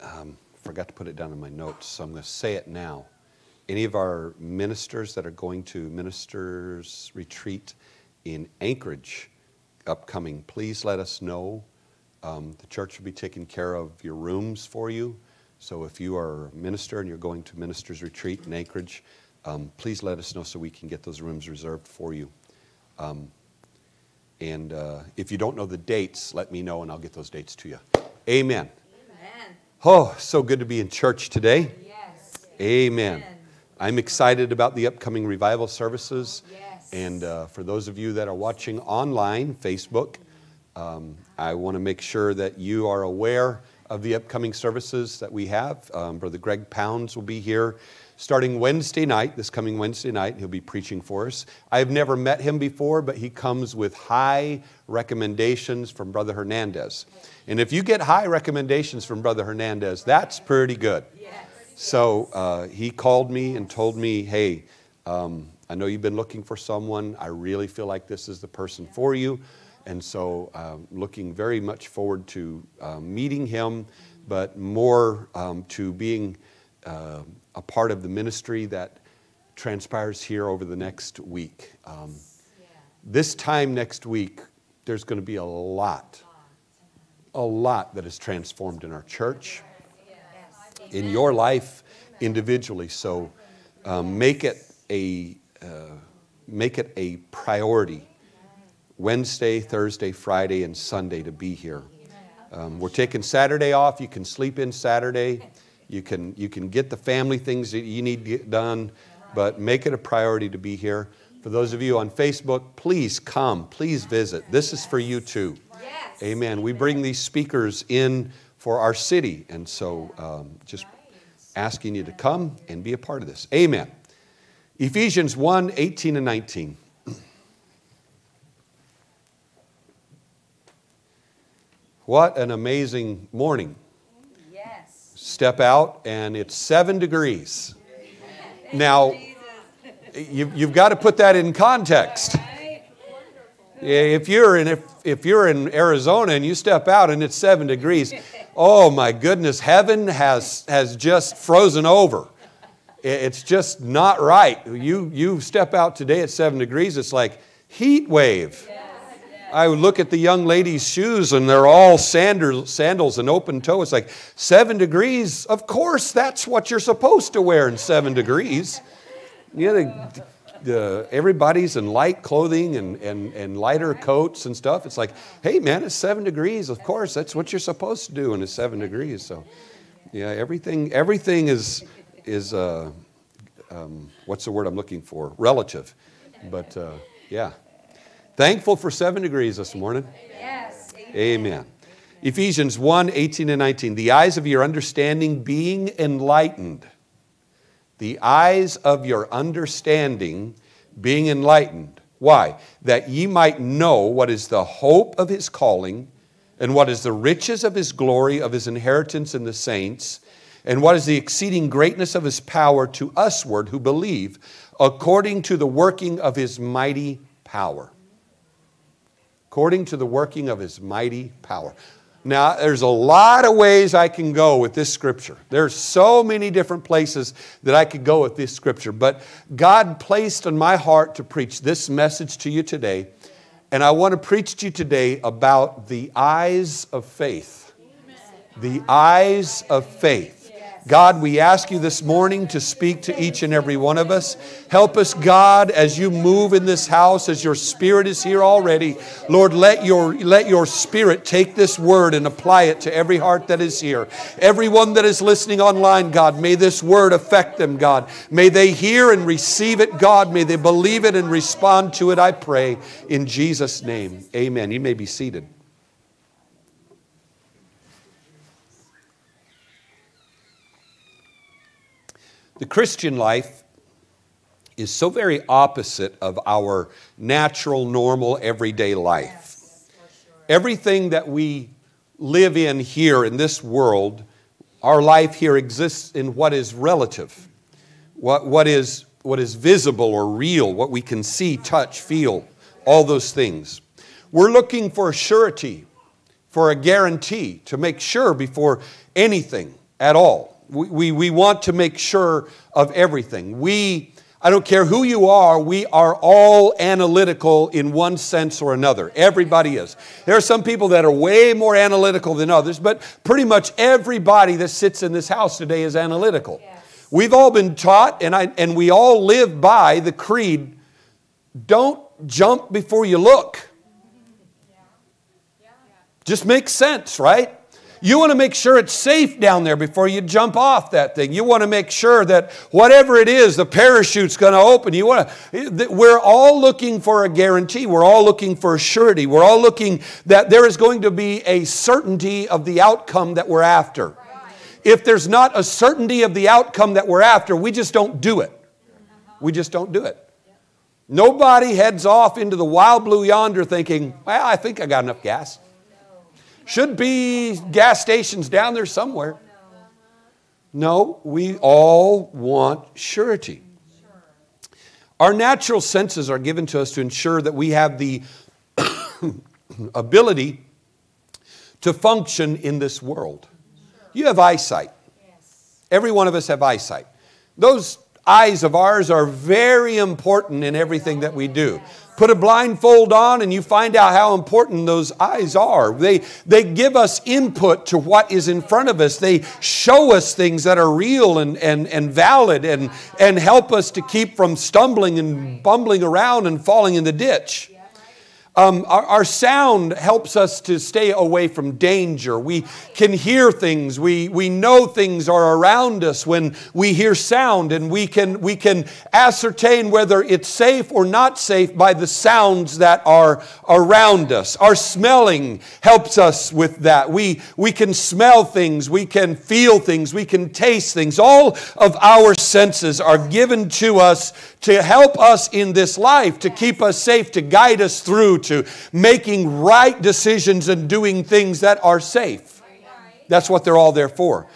um, forgot to put it down in my notes, so I'm going to say it now. Any of our ministers that are going to ministers retreat in Anchorage upcoming, please let us know. Um, the church will be taking care of your rooms for you. So if you are a minister and you're going to ministers retreat in Anchorage, um, please let us know so we can get those rooms reserved for you. Um, and uh, if you don't know the dates, let me know and I'll get those dates to you. Amen. Amen. Oh, so good to be in church today. Yes. Amen. I'm excited about the upcoming revival services. Yes. And uh, for those of you that are watching online, Facebook, um, I want to make sure that you are aware of the upcoming services that we have. Um, Brother Greg Pounds will be here starting Wednesday night, this coming Wednesday night. He'll be preaching for us. I've never met him before, but he comes with high recommendations from Brother Hernandez. And if you get high recommendations from Brother Hernandez, that's pretty good. Yes. So uh, he called me and told me, hey, um, I know you've been looking for someone. I really feel like this is the person for you. And so um, looking very much forward to uh, meeting him, but more um, to being uh, a part of the ministry that transpires here over the next week. Um, this time next week, there's going to be a lot, a lot that is transformed in our church, in your life individually. So um, make it a uh, make it a priority. Wednesday, Thursday, Friday, and Sunday to be here. Um, we're taking Saturday off. You can sleep in Saturday. You can, you can get the family things that you need to get done, but make it a priority to be here. For those of you on Facebook, please come, please visit. This is for you too. Yes. Amen. We bring these speakers in for our city, and so um, just asking you to come and be a part of this. Amen. Ephesians 1 18 and 19. What an amazing morning. Step out, and it's seven degrees. Now, you've, you've got to put that in context. If you're in if, if you're in Arizona and you step out and it's seven degrees, oh my goodness, heaven has has just frozen over. It's just not right. You you step out today at seven degrees, it's like heat wave. I would look at the young lady's shoes and they're all sandals, sandals and open toe. It's like seven degrees. Of course, that's what you're supposed to wear in seven degrees. You know, the, everybody's in light clothing and, and, and lighter coats and stuff. It's like, hey, man, it's seven degrees. Of course, that's what you're supposed to do when it's seven degrees. So, yeah, everything, everything is, is uh, um, what's the word I'm looking for? Relative. But uh, yeah. Thankful for seven degrees this morning. Yes. Amen. Ephesians 1 18 and 19. The eyes of your understanding being enlightened. The eyes of your understanding being enlightened. Why? That ye might know what is the hope of his calling, and what is the riches of his glory, of his inheritance in the saints, and what is the exceeding greatness of his power to usward who believe, according to the working of his mighty power according to the working of his mighty power. Now, there's a lot of ways I can go with this scripture. There's so many different places that I could go with this scripture, but God placed on my heart to preach this message to you today, and I want to preach to you today about the eyes of faith. The eyes of faith. God, we ask you this morning to speak to each and every one of us. Help us, God, as you move in this house, as your spirit is here already. Lord, let your, let your spirit take this word and apply it to every heart that is here. Everyone that is listening online, God, may this word affect them, God. May they hear and receive it, God. May they believe it and respond to it, I pray. In Jesus' name, amen. You may be seated. The Christian life is so very opposite of our natural, normal, everyday life. Everything that we live in here in this world, our life here exists in what is relative, what, what, is, what is visible or real, what we can see, touch, feel, all those things. We're looking for a surety, for a guarantee, to make sure before anything at all. We, we, we want to make sure of everything. We, I don't care who you are, we are all analytical in one sense or another. Everybody is. There are some people that are way more analytical than others, but pretty much everybody that sits in this house today is analytical. Yes. We've all been taught, and, I, and we all live by the creed don't jump before you look. Just makes sense, right? You want to make sure it's safe down there before you jump off that thing. You want to make sure that whatever it is, the parachute's going to open. You want to, we're all looking for a guarantee. We're all looking for a surety. We're all looking that there is going to be a certainty of the outcome that we're after. If there's not a certainty of the outcome that we're after, we just don't do it. We just don't do it. Nobody heads off into the wild blue yonder thinking, well, I think I got enough gas. Should be gas stations down there somewhere. No, we all want surety. Our natural senses are given to us to ensure that we have the ability to function in this world. You have eyesight. Every one of us have eyesight. Those eyes of ours are very important in everything that we do. Put a blindfold on and you find out how important those eyes are. They, they give us input to what is in front of us. They show us things that are real and, and, and valid and, and help us to keep from stumbling and bumbling around and falling in the ditch. Um, our, our, sound helps us to stay away from danger. We can hear things. We, we know things are around us when we hear sound, and we can, we can ascertain whether it's safe or not safe by the sounds that are around us. Our smelling helps us with that. We, we can smell things, we can feel things, we can taste things. All of our senses are given to us to help us in this life, to keep us safe, to guide us through to making right decisions and doing things that are safe. That's what they're all there for.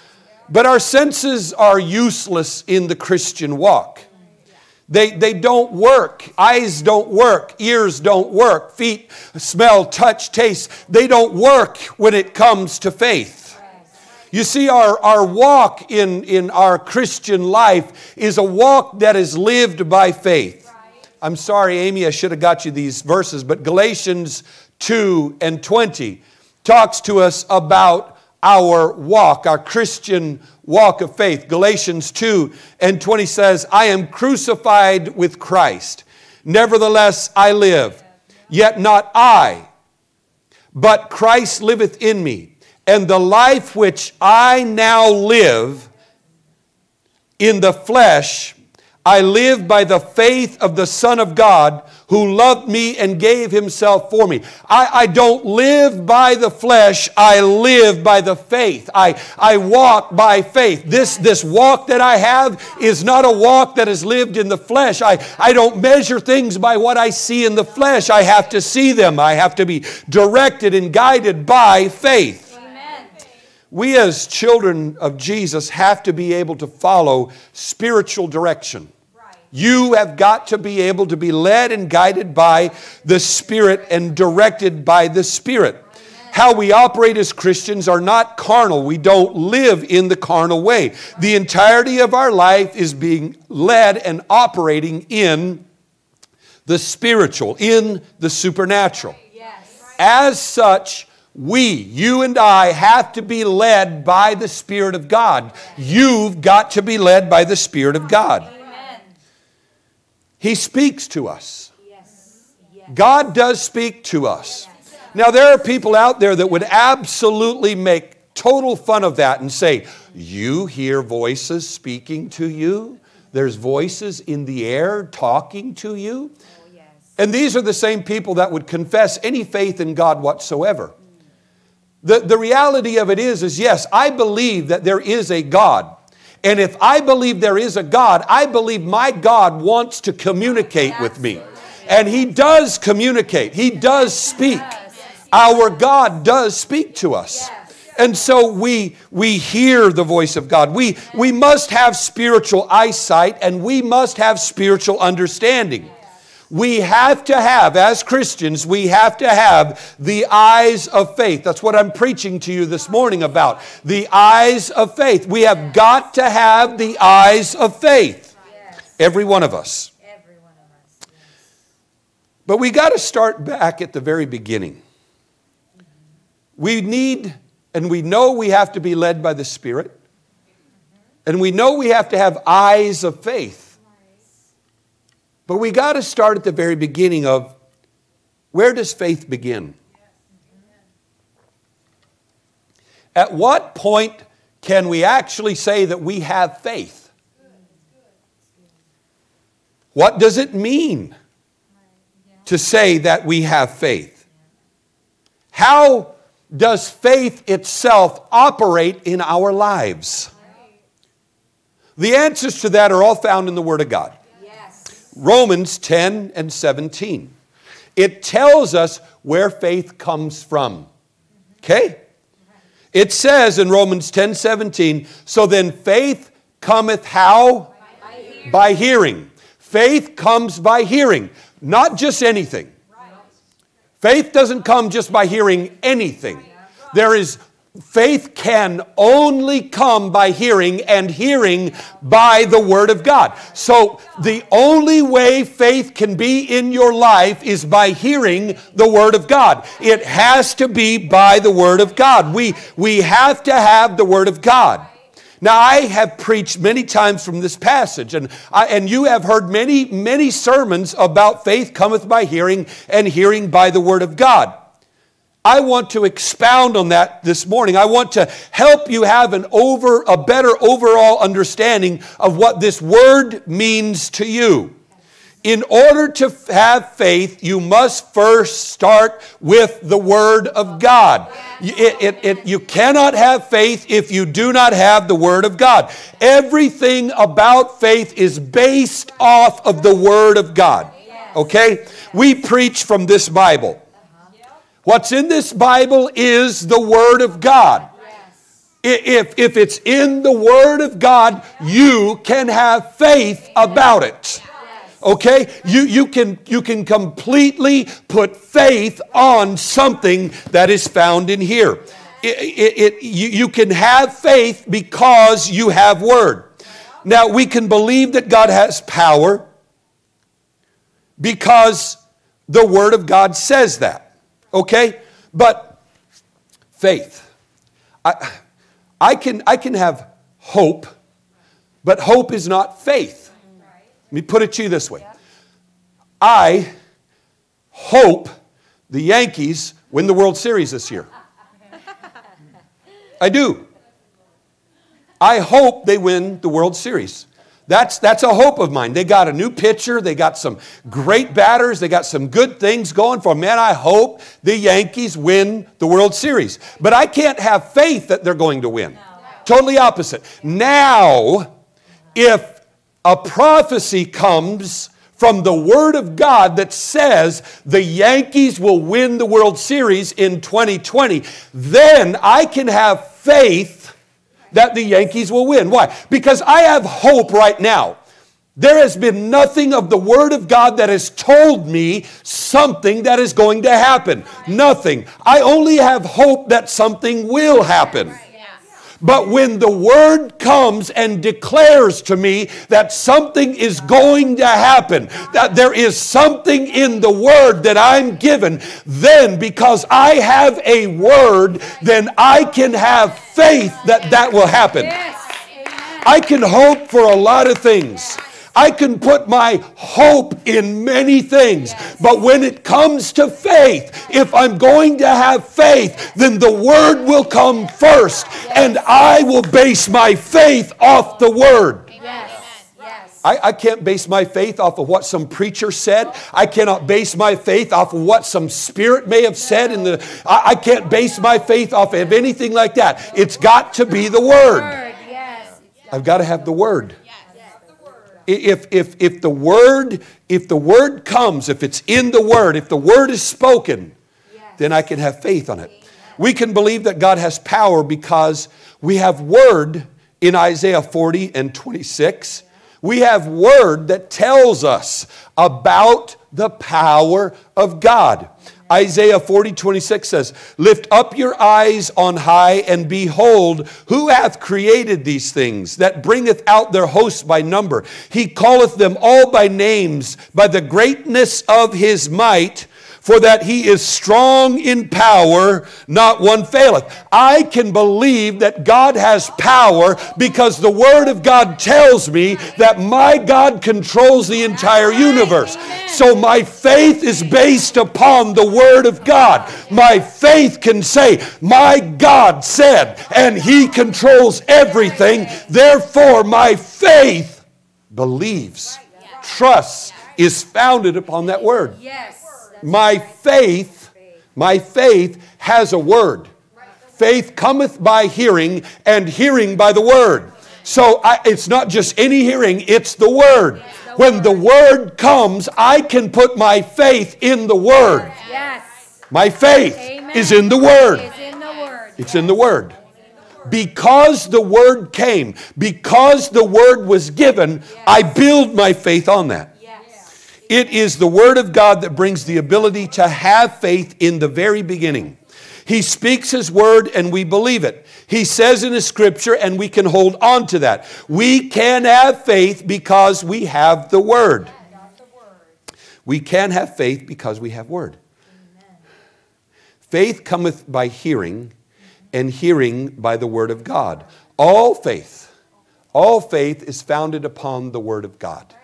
But our senses are useless in the Christian walk. They, they don't work. Eyes don't work. Ears don't work. Feet smell, touch, taste. They don't work when it comes to faith. You see, our, our walk in, in our Christian life is a walk that is lived by faith. I'm sorry, Amy, I should have got you these verses, but Galatians 2 and 20 talks to us about our walk, our Christian walk of faith. Galatians 2 and 20 says, I am crucified with Christ. Nevertheless, I live. Yet not I, but Christ liveth in me. And the life which I now live in the flesh, I live by the faith of the Son of God who loved me and gave himself for me. I, I don't live by the flesh, I live by the faith. I, I walk by faith. This, this walk that I have is not a walk that is lived in the flesh. I, I don't measure things by what I see in the flesh. I have to see them, I have to be directed and guided by faith. We, as children of Jesus, have to be able to follow spiritual direction. You have got to be able to be led and guided by the Spirit and directed by the Spirit. How we operate as Christians are not carnal. We don't live in the carnal way. The entirety of our life is being led and operating in the spiritual, in the supernatural. As such, we, you and I, have to be led by the Spirit of God. You've got to be led by the Spirit of God. He speaks to us. God does speak to us. Now, there are people out there that would absolutely make total fun of that and say, You hear voices speaking to you? There's voices in the air talking to you? Oh. And these are the same people that would confess any faith in God whatsoever. The, the reality of it is, is yes, I believe that there is a God. And if I believe there is a God, I believe my God wants to communicate with me. And He does communicate, He does speak. Our God does speak to us. And so we, we hear the voice of God. We, we must have spiritual eyesight and we must have spiritual understanding. We have to have, as Christians, we have to have the eyes of faith. That's what I'm preaching to you this morning about. The eyes of faith. We have got to have the eyes of faith. Every one of us. Every one of us. Yes. But we got to start back at the very beginning. Mm-hmm. We need and we know we have to be led by the Spirit. Mm-hmm. And we know we have to have eyes of faith. But we got to start at the very beginning of where does faith begin? At what point can we actually say that we have faith? What does it mean to say that we have faith? How does faith itself operate in our lives? The answers to that are all found in the Word of God. Romans 10 and 17. It tells us where faith comes from. Okay? It says in Romans 10 17, so then faith cometh how? By hearing. By hearing. Faith comes by hearing, not just anything. Right. Faith doesn't come just by hearing anything. There is faith can only come by hearing and hearing by the word of God. So the only way faith can be in your life is by hearing the word of God. It has to be by the word of God. We we have to have the word of God. Now, I have preached many times from this passage, and, I, and you have heard many, many sermons about faith cometh by hearing, and hearing by the word of God. I want to expound on that this morning. I want to help you have an over, a better overall understanding of what this word means to you. In order to have faith, you must first start with the Word of God. It- it- it- you cannot have faith if you do not have the Word of God. Everything about faith is based off of the Word of God. Okay? We preach from this Bible. What's in this Bible is the Word of God. I- If, if it's in the Word of God, you can have faith about it. Okay? You, you, can, you can completely put faith on something that is found in here. It, it, it- you, you can have faith because you have Word. Now, we can believe that God has power because the Word of God says that. Okay? But faith. I, I, can, I can have hope, but hope is not faith. Let me put it to you this way I hope the Yankees win the World Series this year. I do. I hope they win the World Series. That's, that's a hope of mine. They got a new pitcher. They got some great batters. They got some good things going for them. Man, I hope the Yankees win the World Series. But I can't have faith that they're going to win. Totally opposite. Now, if a prophecy comes from the Word of God that says the Yankees will win the World Series in 2020, then I can have faith that the Yankees will win. Why? Because I have hope right now. There has been nothing of the Word of God that has told me something that is going to happen. Nothing. I only have hope that something will happen. But when the word comes and declares to me that something is going to happen, that there is something in the word that I'm given, then because I have a word, then I can have faith that that will happen. I can hope for a lot of things. I can put my hope in many things. But when it comes to faith, if I'm going to have faith, then the Word will come first. And I will base my faith off the Word. Yes. Yes. I, I can't base my faith off of what some preacher said. I cannot base my faith off of what some spirit may have said in the I, I can't base my faith off of anything like that. It's got to be the word. Word. I've got to have the word. If, if, if the word if the word comes if it's in the word if the word is spoken then i can have faith on it. We can believe that god has power because we have word in isaiah 40 and 26 We have word that tells us about the power of God. Isaiah 40, 26 says, Lift up your eyes on high and behold, who hath created these things that bringeth out their hosts by number? He calleth them all by names, by the greatness of his might for that he is strong in power, not one faileth. I can believe that God has power because the Word of God tells me that my God controls the entire universe. So my faith is based upon the Word of God. My faith can say, My God said, and He controls everything. Therefore, my faith believes, trusts, is founded upon that Word. Yes. My faith, my faith has a word. Faith cometh by hearing, and hearing by the word. So I, it's not just any hearing, it's the word. When the word comes, I can put my faith in the word. Yes. My faith is in the word. Is in the word. It's in the Word. Because the Word came, because the Word was given, I build my faith on that. It is the Word of God that brings the ability to have faith in the very beginning. He speaks His Word and we believe it. He says in His Scripture and we can hold on to that. We can have faith because we have the Word. We can have faith because we have Word. Faith cometh by hearing, and hearing by the Word of God. All faith, all faith is founded upon the Word of God.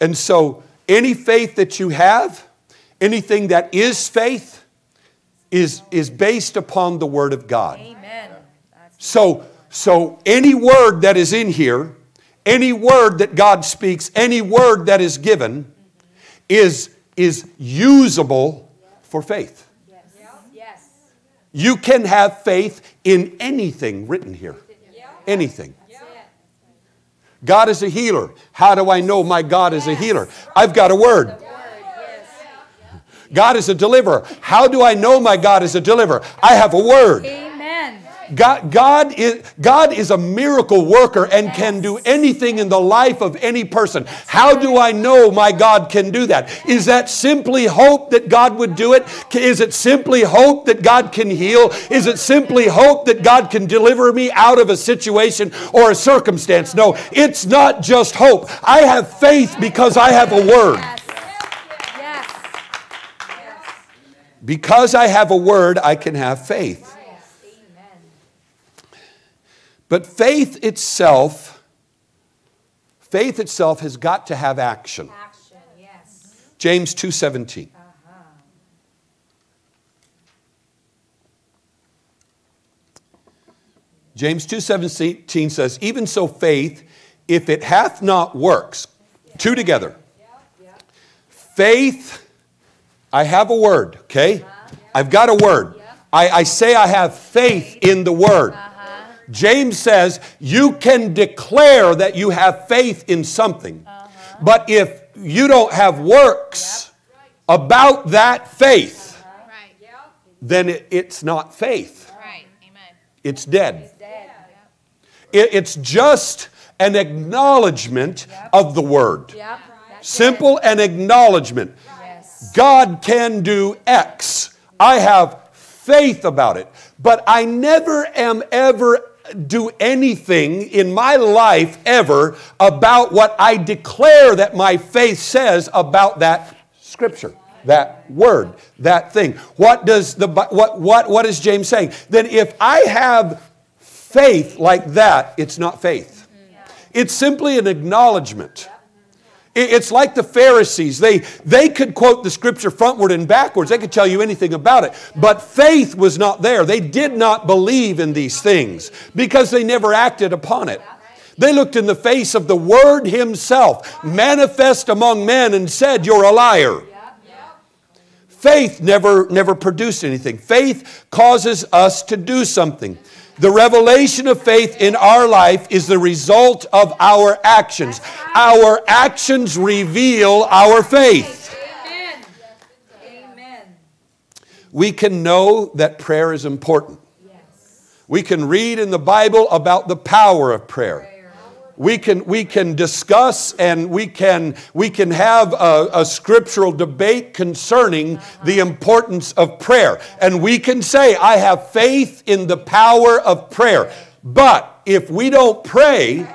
And so, any faith that you have, anything that is faith, is, is based upon the Word of God. Amen. So, so any word that is in here, any word that God speaks, any word that is given, is, is usable for faith. yes. Yes. You can have faith in anything written here. Anything. God is a healer. How do I know my God is a healer? I've got a word. God is a deliverer. How do I know my God is a deliverer? I have a word. God, God, is, God is a miracle worker and can do anything in the life of any person. How do I know my God can do that? Is that simply hope that God would do it? Is it simply hope that God can heal? Is it simply hope that God can deliver me out of a situation or a circumstance? No, it's not just hope. I have faith because I have a word. Yes. Because I have a word, I can have faith. But faith itself, faith itself has got to have action. Action. Yes. James 2:17. Uh-huh. James 2:17 says, "Even so faith, if it hath not works, two together. Faith, I have a word, okay? Uh-huh, I've got a word. I, I say I have faith in the word. Uh-huh. James says you can declare that you have faith in something, uh-huh. but if you don't have works about that faith, Right. then it- it's not faith. Right. Amen. It's dead. Dead. It- it's just an acknowledgement of the word. Yep. That's Simple an acknowledgement. Yes. God can do X. I have faith about it. But I never am ever do anything in my life ever about what I declare that my faith says about that scripture, that word, that thing. What does the what what what is James saying? Then if I have faith like that, it's not faith. It's simply an acknowledgement. It- It's like the Pharisees. They, they could quote the scripture frontward and backwards. They could tell you anything about it. But faith was not there. They did not believe in these things because they never acted upon it. They looked in the face of the Word Himself, manifest among men, and said, You're a liar. Faith never, never produced anything. Faith causes us to do something. The revelation of faith in our life is the result of our actions. Our actions reveal our faith. Amen. Amen. We can know that prayer is important. We can read in the Bible about the power of prayer. We can, we can discuss and we can, we can have a, a scriptural debate concerning the importance of prayer. And we can say, I have faith in the power of prayer. But if we don't pray,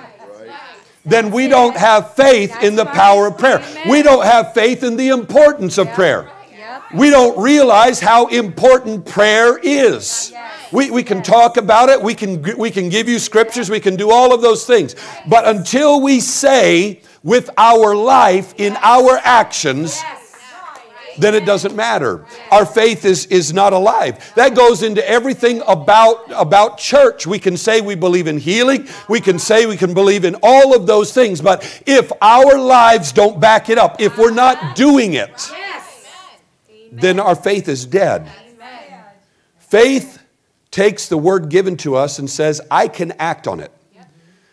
then we don't have faith in the power of prayer. We don't have faith in the importance of prayer. We don't realize how important prayer is. We, we can talk about it, we can, we can give you scriptures, we can do all of those things. But until we say with our life, in our actions, then it doesn't matter. Our faith is, is not alive. That goes into everything about, about church. We can say we believe in healing, we can say we can believe in all of those things, but if our lives don't back it up, if we're not doing it, then our faith is dead. Faith takes the word given to us and says, I can act on it.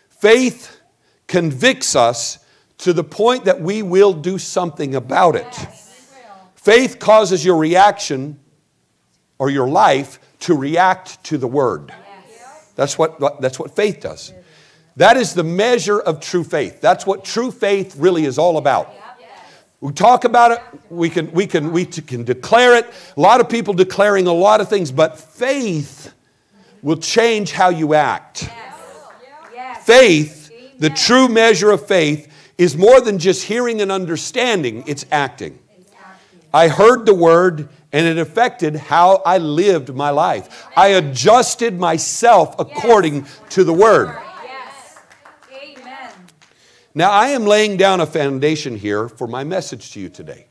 Faith convicts us to the point that we will do something about it. Faith causes your reaction or your life to react to the word. That's what, that's what faith does. That is the measure of true faith. That's what true faith really is all about. We talk about it, we can, we, can, we can declare it. A lot of people declaring a lot of things, but faith will change how you act. Faith, the true measure of faith, is more than just hearing and understanding, it's acting. I heard the word and it affected how I lived my life. I adjusted myself according to the word. Now, I am laying down a foundation here for my message to you today.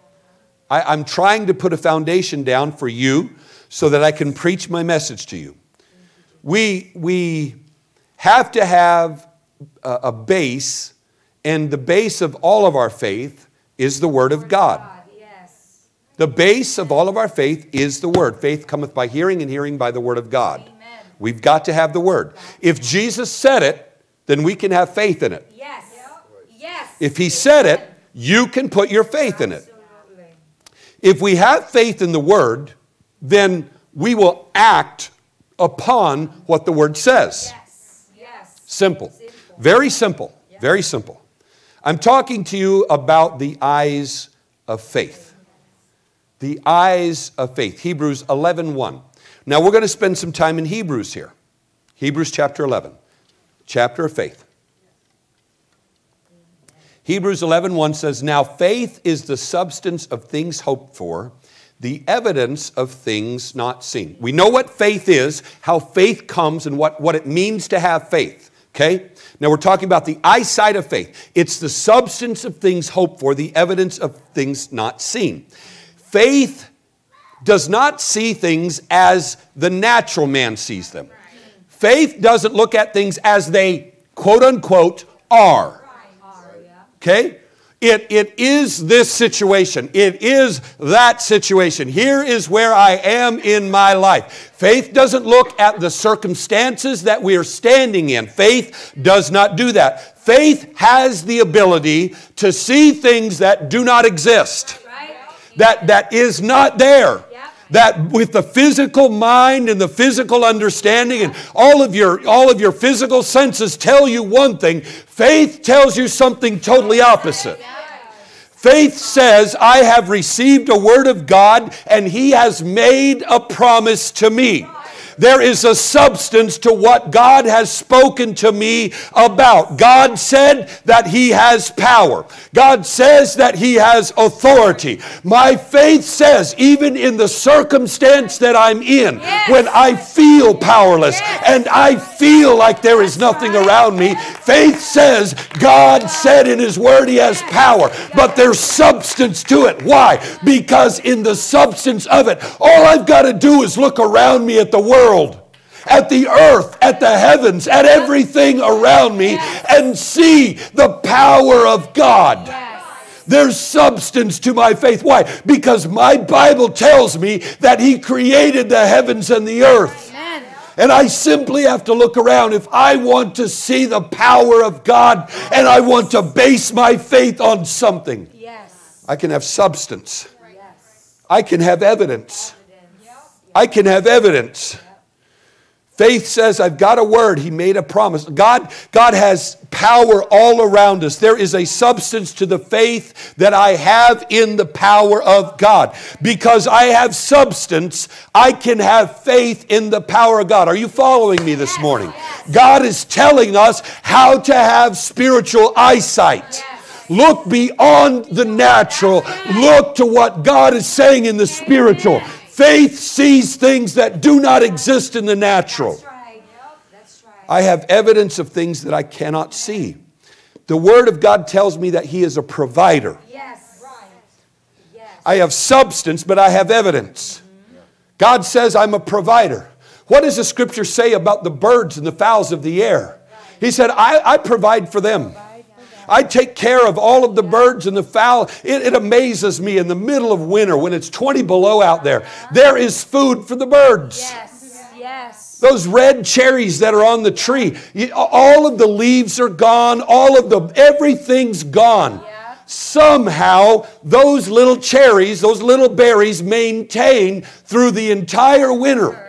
I, am trying to put a foundation down for you so that I can preach my message to you. We, we have to have a, a base, and the base of all of our faith is the Word of God. The base of all of our faith is the Word. Faith cometh by hearing, and hearing by the Word of God. Amen. We've got to have the Word. If Jesus said it, then we can have faith in it. Yes. If He said it, you can put your faith in it. If we have faith in the Word, then we will act upon what the Word says. Yes. Yes. Simple. Very simple. Very simple. I'm talking to you about the eyes of faith the eyes of faith. Hebrews 11 1. Now we're going to spend some time in Hebrews here. Hebrews chapter 11, chapter of faith. Hebrews 11 1 says, Now faith is the substance of things hoped for, the evidence of things not seen. We know what faith is, how faith comes, and what, what it means to have faith. Okay? Now we're talking about the eyesight of faith. It's the substance of things hoped for, the evidence of things not seen. Faith does not see things as the natural man sees them. Faith doesn't look at things as they, quote unquote, are. Okay? It, it is this situation. It is that situation. Here is where I am in my life. Faith doesn't look at the circumstances that we are standing in. Faith does not do that. Faith has the ability to see things that do not exist that, that is not there. That with the physical mind and the physical understanding and all of your all of your physical senses tell you one thing, faith tells you something totally opposite. Faith says, I have received a word of God and He has made a promise to me. There is a substance to what God has spoken to me about. God said that He has power. God says that He has authority. My faith says, even in the circumstance that I'm in, yes. when I feel powerless yes. and I feel like there is nothing around me, faith says, God said in His Word He has power, but there's substance to it. Why? Because in the substance of it, all I've got to do is look around me at the world world, at the earth, at the heavens, at everything around me, and see the power of God. There's substance to my faith. Why? Because my Bible tells me that He created the heavens and the earth. And I simply have to look around. If I want to see the power of God and I want to base my faith on something, yes. I can have substance. Yes. I can have evidence. I can have evidence. Faith says, I've got a word. He made a promise. God, God has power all around us. There is a substance to the faith that I have in the power of God. Because I have substance, I can have faith in the power of God. Are you following me this morning? God is telling us how to have spiritual eyesight. Look beyond the natural. Look to what God is saying in the spiritual. Faith sees things that do not exist in the natural. That's right. Yep, that's right. I have evidence of things that I cannot see. The Word of God tells me that He is a provider. Yes. Yes. I have substance, but I have evidence. Mm-hmm. God says I'm a provider. What does the scripture say about the birds and the fowls of the air? He said, I, I provide for them. I take care of all of the birds and the fowl. It, it amazes me in the middle of winter when it's 20 below out there, there is food for the birds. Yes. Yes. Those red cherries that are on the tree, all of the leaves are gone, all of the, everything's gone. Yeah. Somehow, those little cherries, those little berries maintain through the entire winter.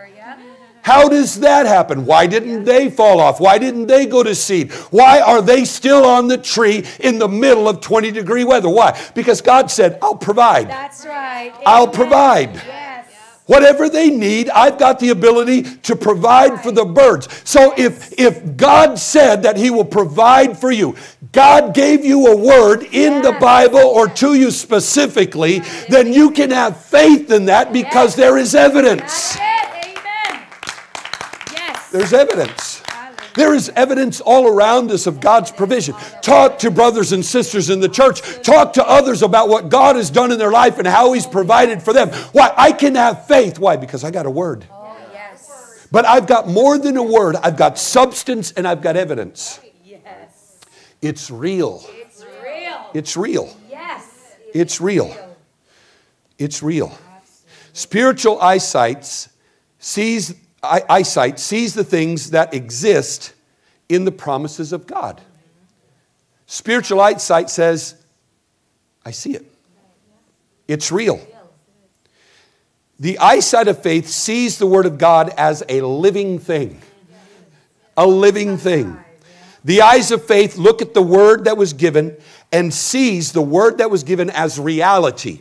How does that happen? Why didn't they fall off? Why didn't they go to seed? Why are they still on the tree in the middle of 20 degree weather? Why? Because God said, I'll provide. That's right. I'll Amen. provide. Yes. Whatever they need, I've got the ability to provide for the birds. So if, if God said that He will provide for you, God gave you a word in the Bible or to you specifically, then you can have faith in that because there is evidence. That's it. Amen. Yes. There's evidence. There is evidence all around us of God's provision. Talk to brothers and sisters in the church. Talk to others about what God has done in their life and how He's provided for them. Why? I can have faith. Why? Because I got a word. Oh, yes. But I've got more than a word. I've got substance and I've got evidence. Yes. It's real. It's real. It's real. Yes. It's real. It's real. Spiritual eyesight sees eyesight sees the things that exist in the promises of God. Spiritual eyesight says, I see it. It's real. The eyesight of faith sees the Word of God as a living thing. A living thing. The eyes of faith look at the Word that was given and sees the Word that was given as reality.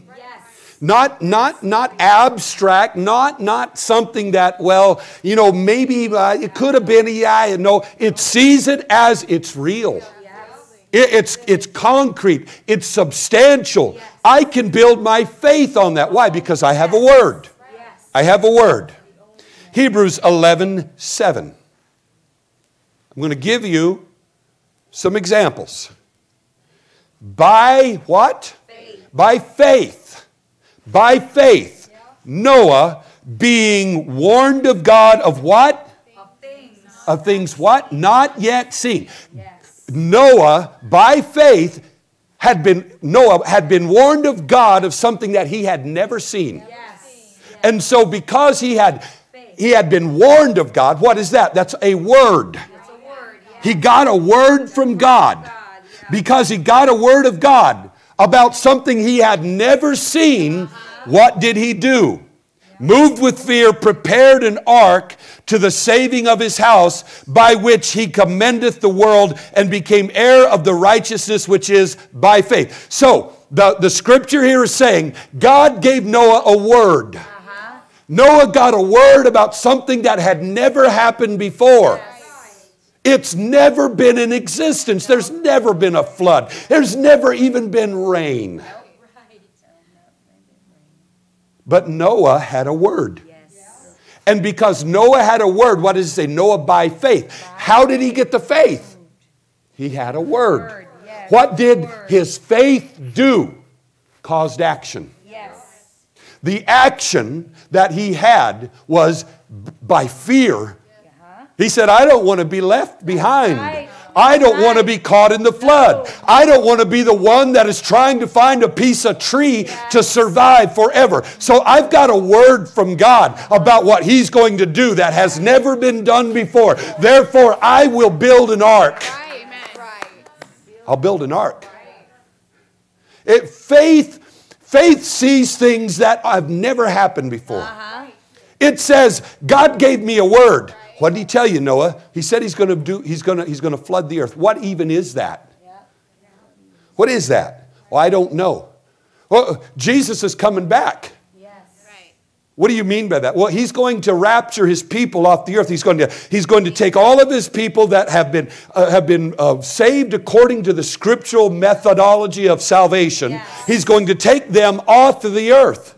Not, not, not abstract, not, not something that, well, you know, maybe uh, it could have been, yeah, no. It sees it as it's real. It- it's, it's concrete, it's substantial. Yes. I can build my faith on that. Why? Because I have a word. Yes. I have a word. Hebrews 11 7. I'm going to give you some examples. By what? Faith. By faith. By faith. Noah being warned of God of what? Of things. Of things what? Not yet seen. Yes. Noah, by faith, had been Noah had been warned of God of something that he had never seen. Yes. And so because he had he had been warned of God, what is that? That's a word. It's a word. Yes. He got a word from. God. Because he got a word of God about something he had never seen, what did he do? Moved with fear, prepared an ark to the saving of his house, by which he commendeth the world and became heir of the righteousness which is by faith. So, the, the scripture here is saying God gave Noah a word. Uh-huh. Noah got a word about something that had never happened before. It's never been in existence. There's never been a flood. There's never even been rain. But Noah had a word. And because Noah had a word, what does it say? Noah by faith. How did he get the faith? He had a word. Word. What did his faith do? Caused action. Yes. The action that he had was by fear. He said, I don't want to be left behind. I don't want to be caught in the flood. I don't want to be the one that is trying to find a piece of tree to survive forever. So I've got a word from God about what He's going to do that has never been done before. Therefore, I will build an ark. Right. Amen. Right. I'll build an ark. It, faith, faith sees things that have never happened before. Uh-huh. It says, God gave me a word. What did he tell you, Noah? He said he's going to do he's going to he's going to flood the earth. What even is that? What is that? Well, I don't know. Well, Jesus is coming back. What do you mean by that? Well, he's going to rapture his people off the earth. He's going to, he's going to take all of his people that have been, uh, have been uh, saved according to the scriptural methodology of salvation. Yes. He's going to take them off of the earth.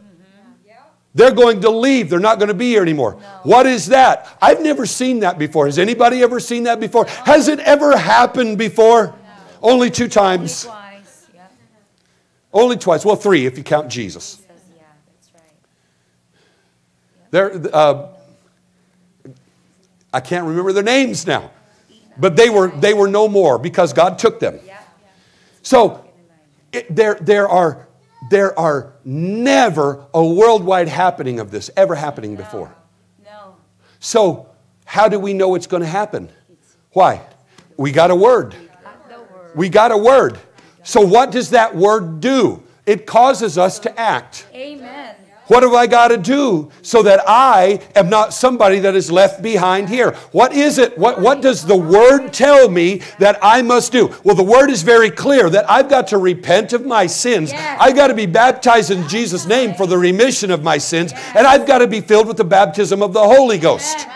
They're going to leave. They're not going to be here anymore. What is that? I've never seen that before. Has anybody ever seen that before? Has it ever happened before? Only two times. Twice. Yeah. Only twice. Well, three if you count Jesus. Yeah, that's right. There, uh, I can't remember their names now, but they were they were no more because God took them. Yeah. So it, there there are there are never a worldwide happening of this ever happening before. No. So how do we know it's going to happen? Why? We got a word. Word. We got a word. So what does that word do? It causes us to act. Amen. What have I got to do so that I am not somebody that is left behind here? What is it? What, what does the Word tell me that I must do? Well, the Word is very clear that I've got to repent of my sins. Yes. I've got to be baptized in Jesus' name for the remission of my sins. And I've got to be filled with the baptism of the Holy Ghost.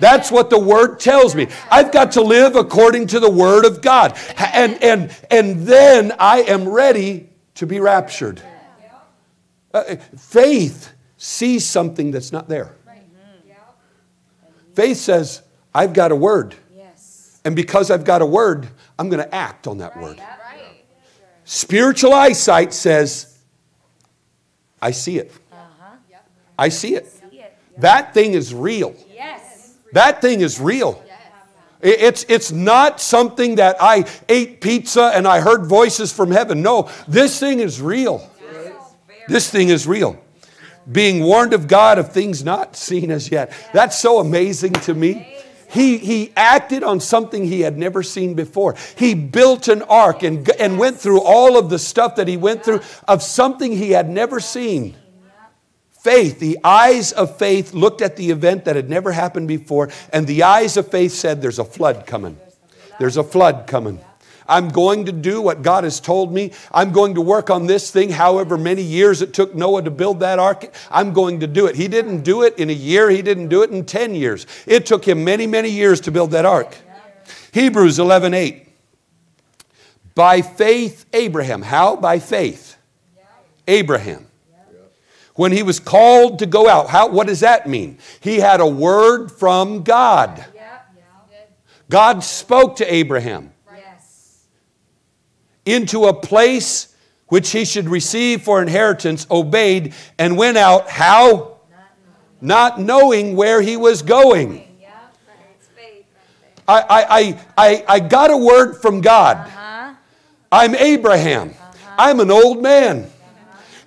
That's what the Word tells me. I've got to live according to the Word of God. And, and, and then I am ready to be raptured. Uh, faith sees something that's not there. Faith says, I've got a word. Yes. And because I've got a word, I'm going to act on that word. Right. Spiritual eyesight says, I see it. Uh-huh. I see it. That thing is real. Yes. That thing is real. It's, it's not something that I ate pizza and I heard voices from heaven. No, this thing is real. This thing is real. Being warned of God of things not seen as yet. That's so amazing to me. He, he acted on something he had never seen before. He built an ark and, and went through all of the stuff that he went through of something he had never seen. Faith, the eyes of faith looked at the event that had never happened before, and the eyes of faith said, There's a flood coming. There's a flood coming. I'm going to do what God has told me. I'm going to work on this thing, however many years it took Noah to build that ark. I'm going to do it. He didn't do it in a year, he didn't do it in 10 years. It took him many, many years to build that ark. Hebrews 11 8. By faith, Abraham. How? By faith. Abraham when he was called to go out. How, what does that mean? He had a word from God. God spoke to Abraham. Into a place which he should receive for inheritance, obeyed, and went out. How? Not knowing where he was going. Yeah. I, I, I, I, got a word from God. Huh? I'm Abraham. I'm an old man.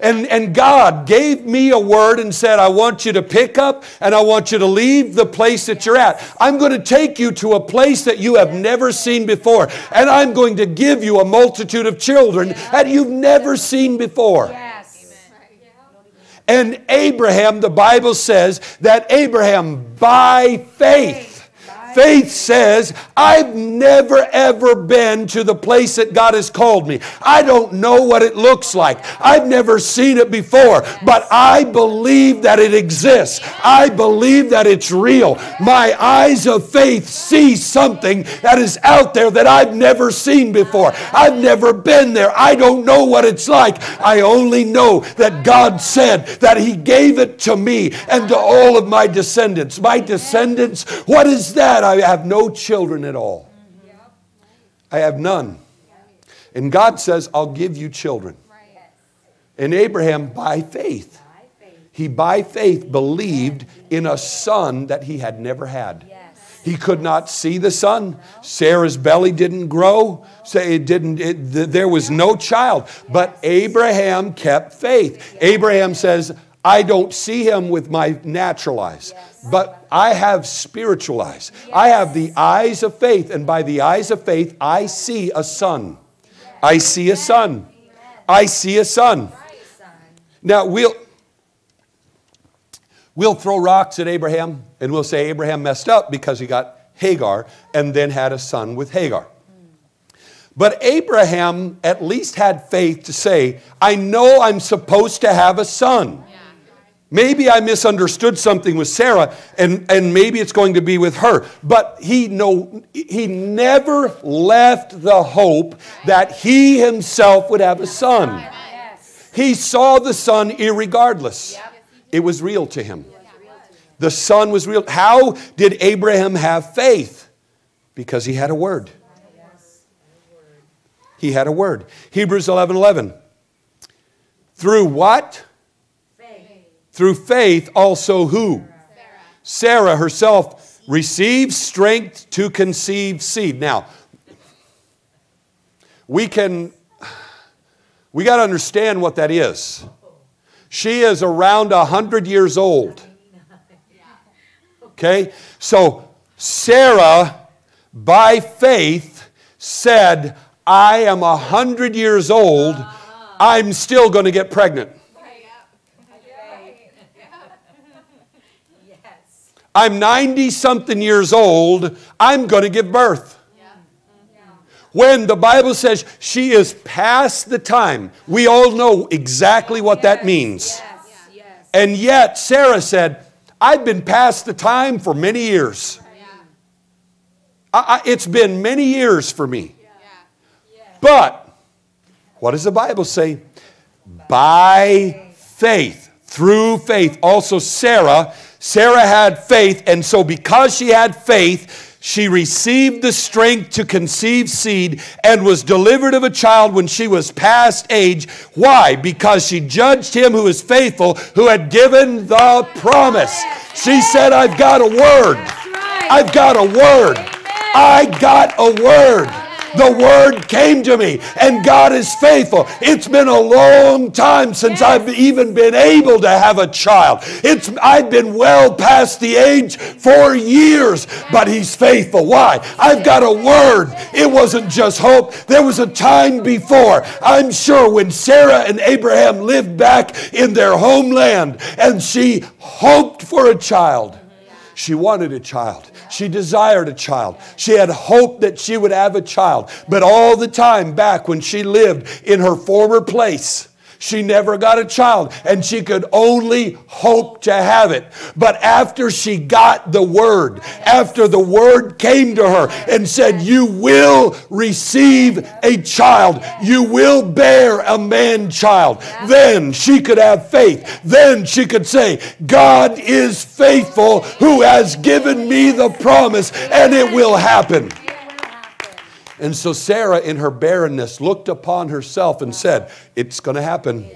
And, and God gave me a word and said, I want you to pick up and I want you to leave the place that you're at. I'm going to take you to a place that you have never seen before. And I'm going to give you a multitude of children that you've never seen before. Yes. And Abraham, the Bible says that Abraham, by faith, Faith says, I've never ever been to the place that God has called me. I don't know what it looks like. I've never seen it before, but I believe that it exists. I believe that it's real. My eyes of faith see something that is out there that I've never seen before. I've never been there. I don't know what it's like. I only know that God said that He gave it to me and to all of my descendants. My descendants, what is that? I have no children at all. I have none. And God says, I'll give you children. And Abraham, by faith, he by faith believed in a son that he had never had. He could not see the son. Sarah's belly didn't grow. Say it didn't. It, there was no child. But Abraham kept faith. Abraham says, "I don't see him with my natural eyes, but I have spiritual eyes. I have the eyes of faith, and by the eyes of faith, I see a son. I see a son. I see a son." Son. Now we'll We'll throw rocks at Abraham and we'll say Abraham messed up because he got Hagar and then had a son with Hagar. Hmm. But Abraham at least had faith to say, I know I'm supposed to have a son. Maybe I misunderstood something with Sarah, and, and maybe it's going to be with her. But he, no, he never left the hope that he himself would have a son. He saw the son irregardless. It was real to him. The son was real. How did Abraham have faith? Because he had a word. He had a word. Hebrews 11 11. Through what? Through faith, also who? Sarah herself received strength to conceive seed. Now, we can, we got to understand what that is. She is around 100 years old. Okay? So, Sarah, by faith, said, I am 100 years old. I'm still going to get pregnant. I'm 90 something years old. I'm going to give birth. When the Bible says she is past the time, we all know exactly what that means. Yes. Yes. And yet, Sarah said, I've been past the time for many years. I, I, it's been many years for me. But, what does the Bible say? By faith, through faith. Also, Sarah, Sarah had faith, and so because she had faith, she received the strength to conceive seed and was delivered of a child when she was past age. Why? Because she judged him who is faithful, who had given the promise. She said, I've got a word. I've got a word. I got a word. The word came to me, and God is faithful. It's been a long time since I've even been able to have a child. It's I've been well past the age for years, but He's faithful. Why? I've got a word. It wasn't just hope. There was a time before. I'm sure when Sarah and Abraham lived back in their homeland, and she hoped for a child. She wanted a child. She desired a child. She had hope that she would have a child. But all the time back when she lived in her former place, she never got a child and she could only hope to have it. But after she got the word, after the word came to her and said, You will receive a child, you will bear a man child, then she could have faith. Then she could say, God is faithful who has given me the promise and it will happen. And so Sarah, in her barrenness, looked upon herself and said, It's going to happen.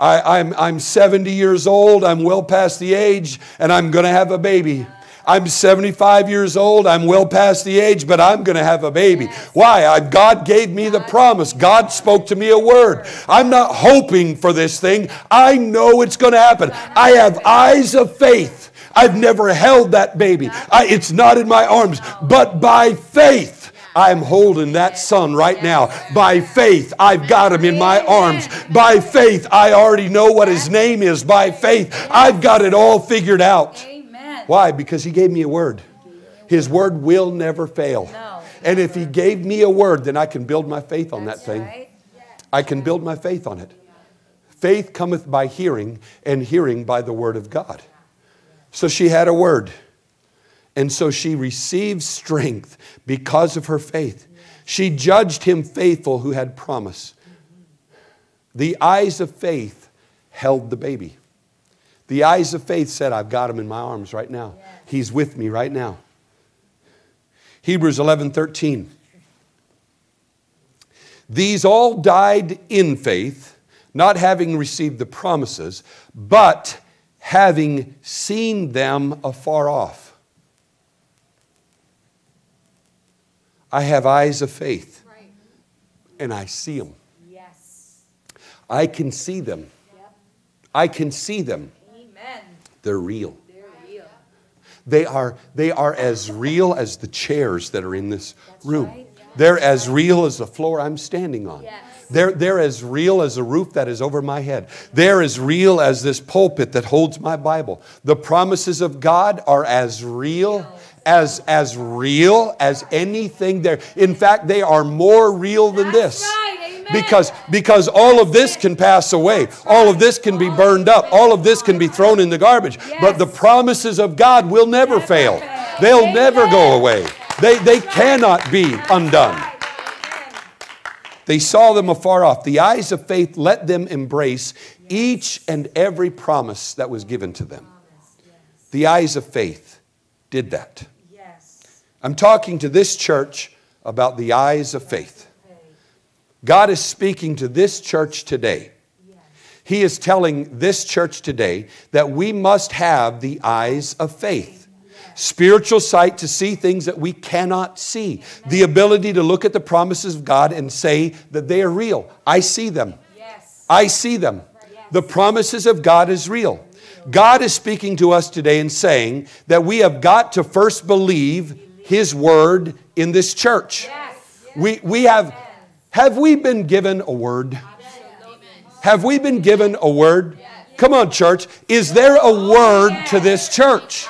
I, am I'm, I'm 70 years old, I'm well past the age, and I'm going to have a baby. I'm 75 years old, I'm well past the age, but I'm going to have a baby. Why? I, God gave me the promise. God spoke to me a word. I'm not hoping for this thing, I know it's going to happen. I have eyes of faith. I've never held that baby, I, it's not in my arms, but by faith. I'm holding that son right now. By faith, I've got him in my arms. By faith, I already know what his name is. By faith, I've got it all figured out. Why? Because he gave me a word. His word will never fail. And if he gave me a word, then I can build my faith on that thing. I can build my faith on it. Faith cometh by hearing, and hearing by the word of God. So she had a word. And so she received strength because of her faith. She judged him faithful who had promise. The eyes of faith held the baby. The eyes of faith said, I've got him in my arms right now. He's with me right now. Hebrews 11 13. These all died in faith, not having received the promises, but having seen them afar off I have eyes of faith Right. and I see them. Yes. I can see them. Yep. I can see them. Amen. They're real. They're real. They are, they are as real as the chairs that are in this room. right. They're as real as the floor I'm standing on. Yes. They're, they're as real as the roof that is over my head. They're as real as this pulpit that holds my Bible. The promises of God are as real as as real as anything there. In fact, they are more real than That's this. right. Because, because all of this can pass away. All of this can be burned up. All of this can be thrown in the garbage. But the promises of God will never fail. They'll never go away. They, they cannot be undone. They saw them afar off. The eyes of faith let them embrace each and every promise that was given to them. The eyes of faith did that. Yes. I'm talking to this church about the eyes of faith. God is speaking to this church today. He is telling this church today that we must have the eyes of faith. Spiritual sight to see things that we cannot see. The ability to look at the promises of God and say that they are real. I see them. Yes. I see them. The promises of God is real. God is speaking to us today and saying that we have got to first believe His word in this church. Yes. We, we have, have we been given a word? Have we been given a word? Come on, church. Is there a word to this church?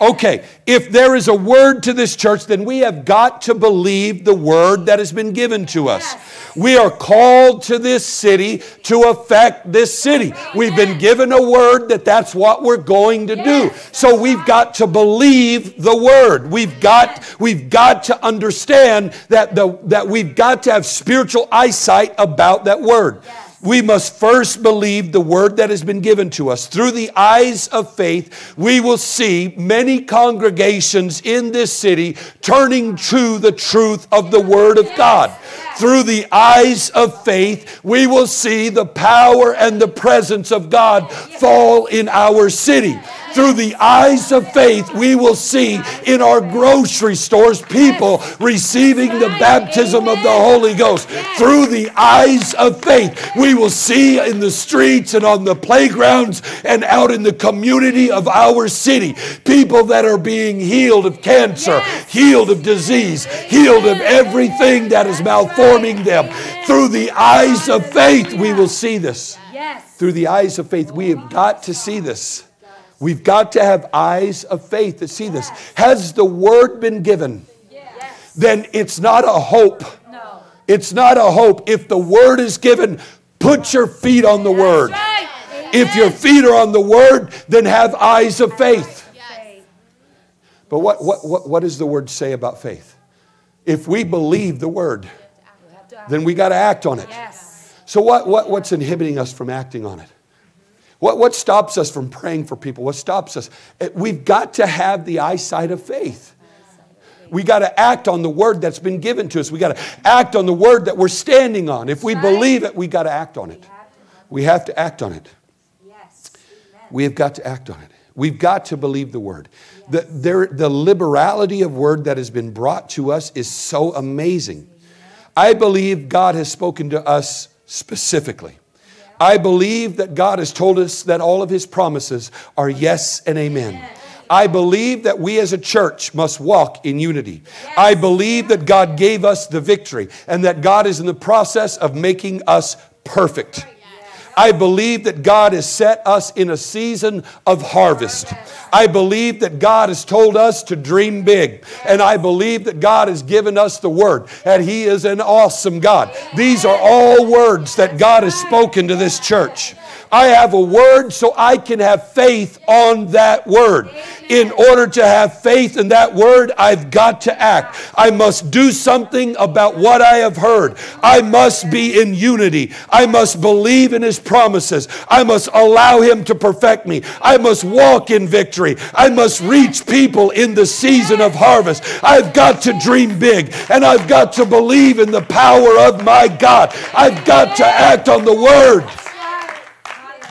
Okay, if there is a word to this church, then we have got to believe the word that has been given to us. We are called to this city to affect this city. We've been given a word that that's what we're going to do. So we've got to believe the word. We've got we've got to understand that the that we've got to have spiritual eyesight about that word. We must first believe the word that has been given to us. Through the eyes of faith, we will see many congregations in this city turning to the truth of the word of God. Through the eyes of faith, we will see the power and the presence of God fall in our city. Through the eyes of faith, we will see in our grocery stores people receiving the baptism of the Holy Ghost. Through the eyes of faith, we will see in the streets and on the playgrounds and out in the community of our city people that are being healed of cancer, healed of disease, healed of everything that is malforming them. Through the eyes of faith, we will see this. Through the eyes of faith, we have got to see this. We've got to have eyes of faith to see this. Has the word been given? Then it's not a hope. No. It's not a hope. If the word is given, put your feet on the word. If your feet are on the word, then have eyes of faith. Faith. But what, what, what, what does the word say about faith? If we believe the word, You have to act. Then we got to act on it. Yes. So, what, what, what's inhibiting us from acting on it? What, what stops us from praying for people? What stops us? Eh, We've got to have the eyesight of faith. We got to act on the word that's been given to us. We got to act on the word that we're standing on. If we believe it, we got to act on it. We have to act on it. Yes. We have got to act on it. We've got to believe the word. The, there, the liberality of word that has been brought to us is so amazing. I believe God has spoken to us specifically. I believe that God has told us that all of his promises are yes and amen. I believe that we as a church must walk in unity. I believe that God gave us the victory and that God is in the process of making us perfect. I believe that God has set us in a season of harvest. I believe that God has told us to dream big. And I believe that God has given us the word, that He is an awesome God. These are all words that God has spoken to this church. I have a word so I can have faith on that word. In order to have faith in that word, I've got to act. I must do something about what I have heard. I must be in unity. I must believe in his promises. I must allow him to perfect me. I must walk in victory. I must reach people in the season of harvest. I've got to dream big and I've got to believe in the power of my God. I've got to act on the word.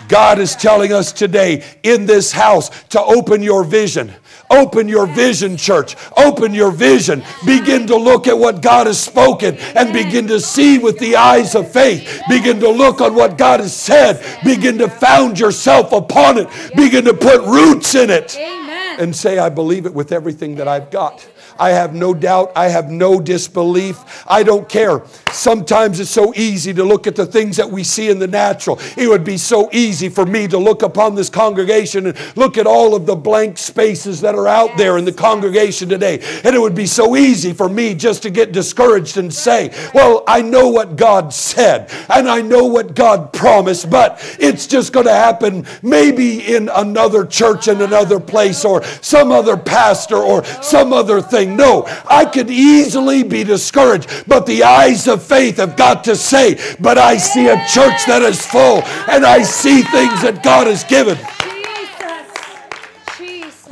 God is telling us today in this house to open your vision. Open your vision, church. Open your vision. Begin to look at what God has spoken and begin to see with the eyes of faith. Begin to look on what God has said. Begin to found yourself upon it. Begin to put roots in it and say, I believe it with everything that I've got. I have no doubt. I have no disbelief. I don't care. Sometimes it's so easy to look at the things that we see in the natural. It would be so easy for me to look upon this congregation and look at all of the blank spaces that are out there in the congregation today. And it would be so easy for me just to get discouraged and say, Well, I know what God said and I know what God promised, but it's just going to happen maybe in another church in another place or some other pastor or some other thing. No, I could easily be discouraged, but the eyes of faith have got to say, But I see a church that is full and I see things that God has given.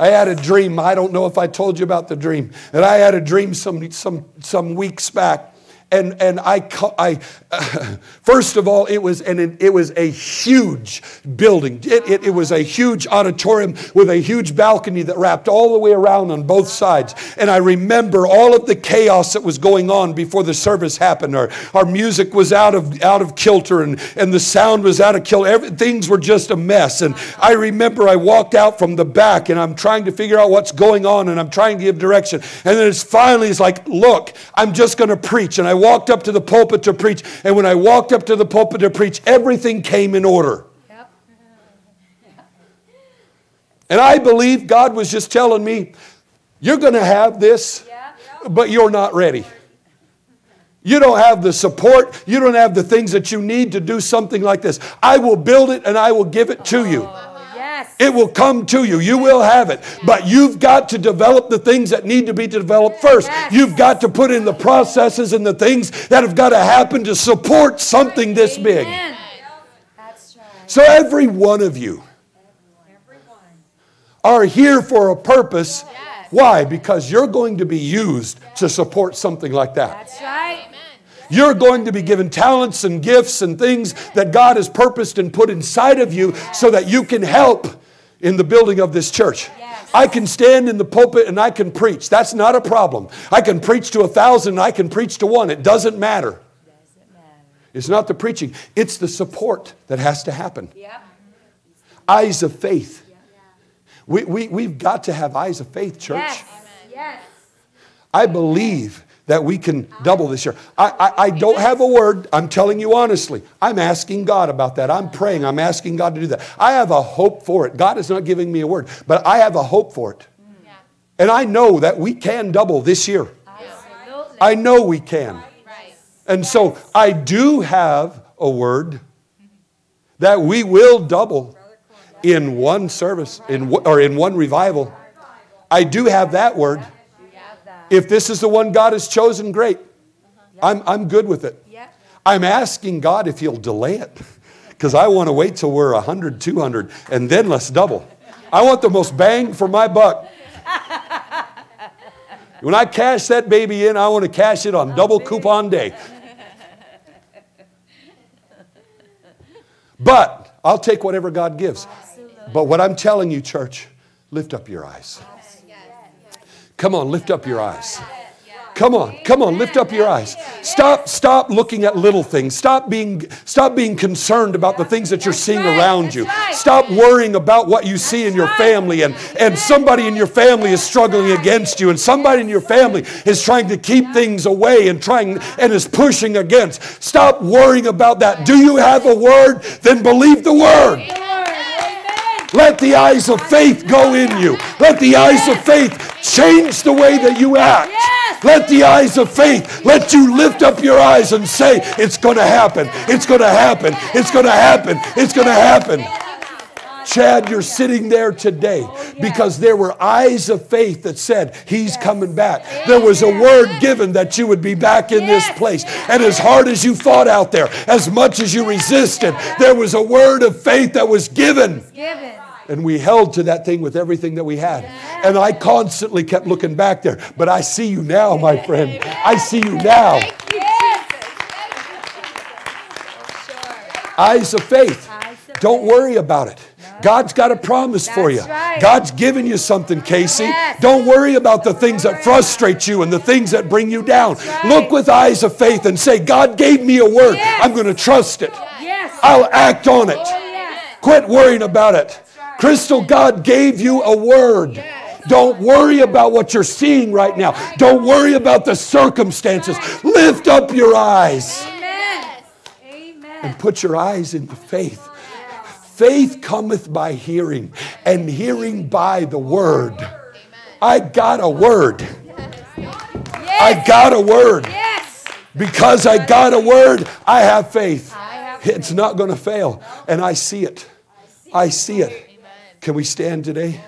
I had a dream. I don't know if I told you about the dream. And I had a dream some, some, some weeks back. And, and I, I uh, first of all, it was, and it, it was a huge building. It, it, it was a huge auditorium with a huge balcony that wrapped all the way around on both sides. And I remember all of the chaos that was going on before the service happened. Our, our music was out of, out of kilter and, and the sound was out of kilter. Every, things were just a mess. And I remember I walked out from the back and I'm trying to figure out what's going on and I'm trying to give direction. And then it's finally, it's like, look, I'm just going to preach. And I walked up to the pulpit to preach. And when I walked up to the pulpit to preach, everything came in order. Yep. And I believe God was just telling me, you're going to have this, Yeah. but you're not ready. You don't have the support. You don't have the things that you need to do something like this. I will build it and I will give it to you. Oh, yes. It will come to you. You will have it. But you've got to develop the things that need to be developed first. Yes. You've got to put in the processes and the things that have got to happen to support something this big. Amen. So every one of you are here for a purpose. Why? Because you're going to be used to support something like that. That's right. You're going to be given talents and gifts and things that God has purposed and put inside of you so that you can help in the building of this church. Yes. I can stand in the pulpit and I can preach. That's not a problem. I can preach to a thousand I can preach to one. It doesn't matter. Doesn't matter. It's not the preaching, it's the support that has to happen. Yep. Eyes of faith. We, we, we've got to have eyes of faith, church. Yes. Yes. I believe that we can double this year. I, I, I don't have a word. I'm telling you honestly. I'm asking God about that. I'm praying. I'm asking God to do that. I have a hope for it. God is not giving me a word, but I have a hope for it. Mm. And I know that we can double this year. Absolutely. I know we can. And so I do have a word that we will double in one service in, or in one revival. I do have that word. You have that. If this is the one God has chosen, great. Uh-huh. I'm, I'm good with it. I'm asking God if He'll delay it because I want to wait till we're 100, 200, and then let's double. I want the most bang for my buck. When I cash that baby in, I want to cash it on oh, double coupon day. But I'll take whatever God gives. But what I'm telling you, church, lift up your eyes. Come on, lift up your eyes. Come on, come on, lift up your eyes. Stop, stop looking at little things. Stop being, stop being concerned about the things that you're seeing right, around you. right. Stop worrying about what you see in your family and, and somebody in your family is struggling against you and somebody in your family is trying to keep things away and trying and is pushing against. Stop worrying about that. Do you have a word? Then believe the word. Let the eyes of faith go in you. Let the eyes of faith change the way that you act. Yes. Let the eyes of faith let you lift up your eyes and say, It's going to happen. It's going to happen. It's going to happen. It's going to happen. Chad, you're sitting there today because there were eyes of faith that said, He's coming back. There was a word given that you would be back in this place. And as hard as you fought out there, as much as you resisted, there was a word of faith that was given. Given. And we held to that thing with everything that we had. And I constantly kept looking back there. But I see you now, my friend. I see you now. Eyes of faith. Don't worry about it. God's got a promise for you. Right. God's given you something, Casey. Yes. Don't worry about the things that frustrate you and the things that bring you down. right. Look with eyes of faith and say, God gave me a word. Yes. I'm going to trust it. Yes. I'll act on it. Oh. Quit worrying about it. Crystal, God gave you a word. Don't worry about what you're seeing right now. Don't worry about the circumstances. Lift up your eyes and put your eyes into faith. Faith cometh by hearing, and hearing by the word. I got a word. I got a word. Because I got a word, I have faith. It's not going to fail. And I see it. I see it. Can we stand today?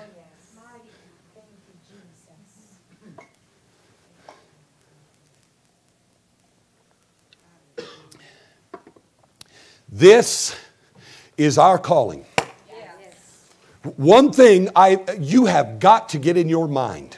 This is our calling. One thing I you have got to get in your mind.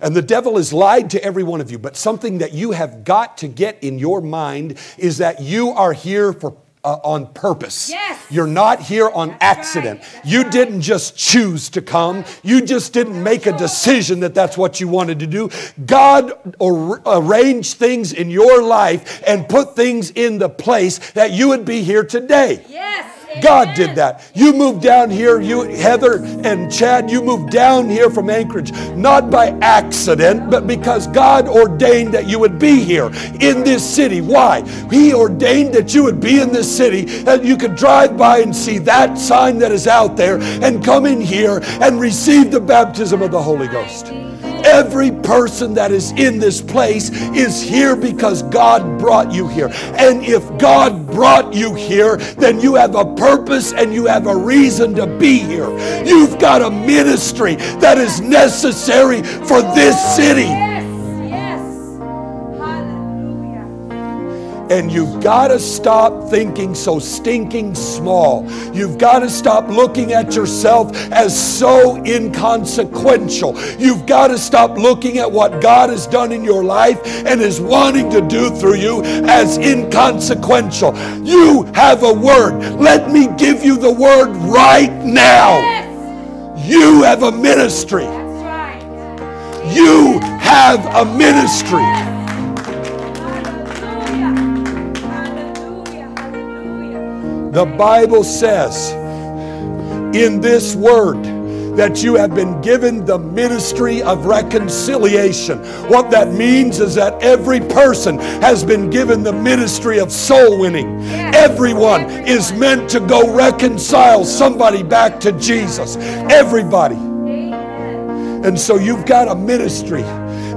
And the devil has lied to every one of you, but something that you have got to get in your mind is that you are here for uh, on purpose. Yes. You're not here on accident. right. You right. didn't just choose to come. You just didn't make a decision that that's what you wanted to do. God ar- arranged things in your life and put things in the place that you would be here today. Yes. God did that. You moved down here, you Heather and Chad, you moved down here from Anchorage, not by accident, but because God ordained that you would be here in this city. Why? He ordained that you would be in this city, that you could drive by and see that sign that is out there and come in here and receive the baptism of the Holy Ghost. Every person that is in this place is here because God brought you here. And if God brought you here, then you have a purpose and you have a reason to be here. You've got a ministry that is necessary for this city. And you've got to stop thinking so stinking small. You've got to stop looking at yourself as so inconsequential. You've got to stop looking at what God has done in your life and is wanting to do through you as inconsequential. You have a word. Let me give you the word right now. Yes. You have a ministry. Right. You have a ministry. The Bible says in this word that you have been given the ministry of reconciliation. What that means is that every person has been given the ministry of soul winning. Yes. Everyone is meant to go reconcile somebody back to Jesus. Everybody. And so you've got a ministry.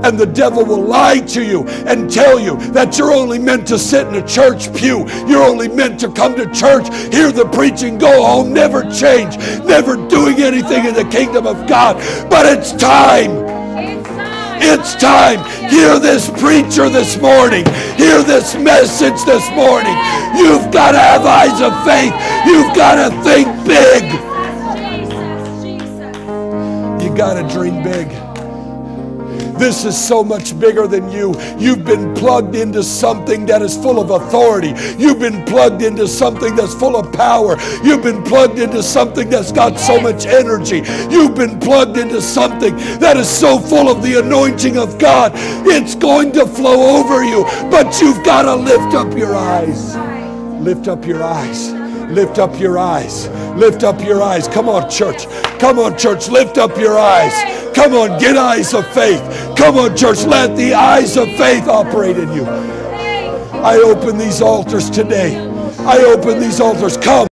And the devil will lie to you and tell you that you're only meant to sit in a church pew. You're only meant to come to church, hear the preaching, go home, never change, never doing anything in the kingdom of God. But it's time. It's time. It's time. Hear this preacher this morning. Hear this message this morning. You've got to have eyes of faith. You've got to think big. You got to dream big. This is so much bigger than you. You've been plugged into something that is full of authority. You've been plugged into something that's full of power. You've been plugged into something that's got so much energy. You've been plugged into something that is so full of the anointing of God. It's going to flow over you, but you've got to lift up your eyes. Lift up your eyes. Lift up your eyes. Lift up your eyes. Come on, church. Come on, church. Lift up your eyes. Come on, get eyes of faith. Come on, church. Let the eyes of faith operate in you. I open these altars today. I open these altars. Come.